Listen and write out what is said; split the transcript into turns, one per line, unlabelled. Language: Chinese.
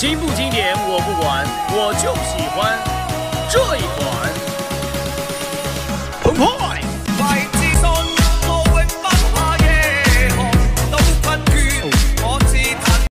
经不经典我不管我就喜欢这一款。